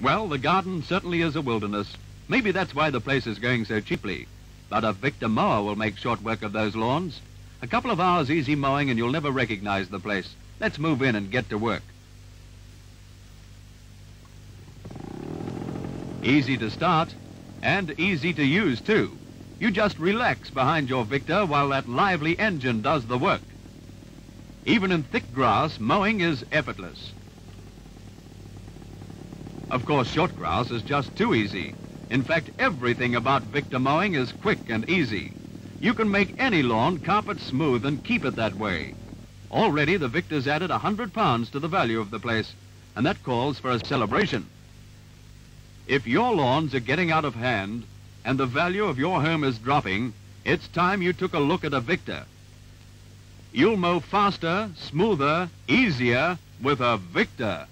Well, the garden certainly is a wilderness. Maybe that's why the place is going so cheaply. But a Victa mower will make short work of those lawns. A couple of hours easy mowing and you'll never recognize the place. Let's move in and get to work. Easy to start and easy to use too. You just relax behind your Victa while that lively engine does the work. Even in thick grass, mowing is effortless. Of course, short grass is just too easy. In fact, everything about Victa mowing is quick and easy. You can make any lawn carpet smooth and keep it that way. Already the Victa's added a hundred pounds to the value of the place, and that calls for a celebration. If your lawns are getting out of hand and the value of your home is dropping, it's time you took a look at a Victa. You'll mow faster, smoother, easier with a Victa.